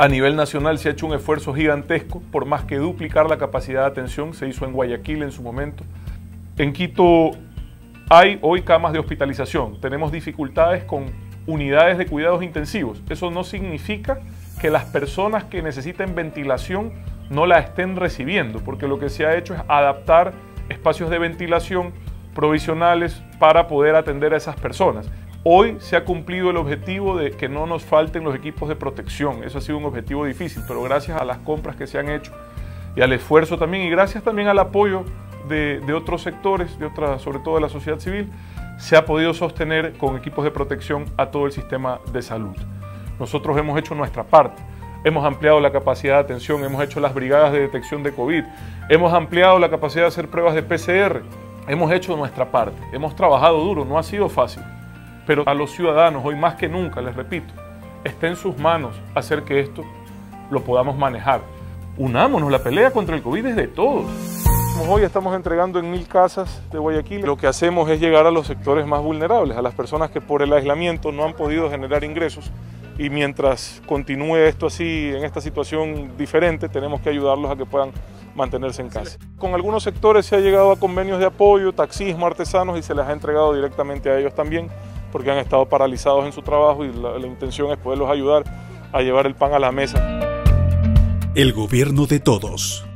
A nivel nacional se ha hecho un esfuerzo gigantesco, por más que duplicar la capacidad de atención, se hizo en Guayaquil en su momento. En Quito hay hoy camas de hospitalización, tenemos dificultades con unidades de cuidados intensivos. Eso no significa que las personas que necesiten ventilación no la estén recibiendo, porque lo que se ha hecho es adaptar espacios de ventilación provisionales para poder atender a esas personas. Hoy se ha cumplido el objetivo de que no nos falten los equipos de protección. Eso ha sido un objetivo difícil, pero gracias a las compras que se han hecho y al esfuerzo también, y gracias también al apoyo de, otros sectores, de otras, sobre todo de la sociedad civil, se ha podido sostener con equipos de protección a todo el sistema de salud. Nosotros hemos hecho nuestra parte. Hemos ampliado la capacidad de atención, hemos hecho las brigadas de detección de COVID, hemos ampliado la capacidad de hacer pruebas de PCR, hemos hecho nuestra parte, hemos trabajado duro, no ha sido fácil, pero a los ciudadanos hoy más que nunca, les repito, está en sus manos hacer que esto lo podamos manejar. Unámonos, la pelea contra el COVID es de todos. Hoy estamos entregando en mil casas de Guayaquil. Lo que hacemos es llegar a los sectores más vulnerables, a las personas que por el aislamiento no han podido generar ingresos y mientras continúe esto así, en esta situación diferente, tenemos que ayudarlos a que puedan mantenerse en casa. Con algunos sectores se ha llegado a convenios de apoyo, taxismo, artesanos y se les ha entregado directamente a ellos también porque han estado paralizados en su trabajo y la, intención es poderlos ayudar a llevar el pan a la mesa. El gobierno de todos.